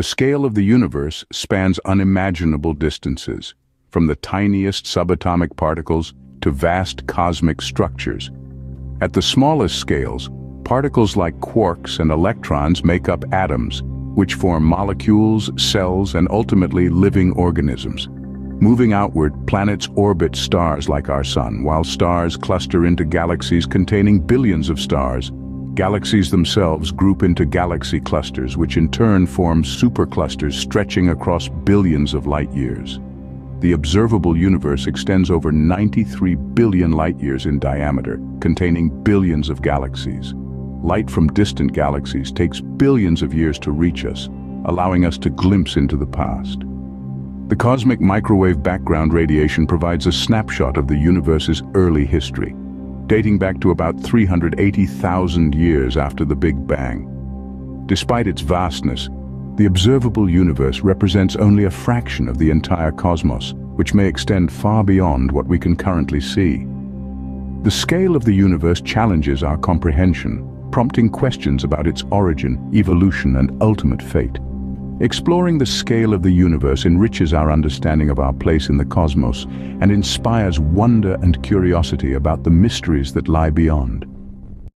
The scale of the universe spans unimaginable distances, from the tiniest subatomic particles to vast cosmic structures. At the smallest scales, particles like quarks and electrons make up atoms, which form molecules, cells, and ultimately living organisms. Moving outward, planets orbit stars like our Sun, while stars cluster into galaxies containing billions of stars. Galaxies themselves group into galaxy clusters, which in turn form superclusters stretching across billions of light years. The observable universe extends over 93 billion light-years in diameter, containing billions of galaxies. Light from distant galaxies takes billions of years to reach us, allowing us to glimpse into the past. The cosmic microwave background radiation provides a snapshot of the universe's early history, dating back to about 380,000 years after the Big Bang. Despite its vastness, the observable universe represents only a fraction of the entire cosmos, which may extend far beyond what we can currently see. The scale of the universe challenges our comprehension, prompting questions about its origin, evolution, and ultimate fate. Exploring the scale of the universe enriches our understanding of our place in the cosmos and inspires wonder and curiosity about the mysteries that lie beyond.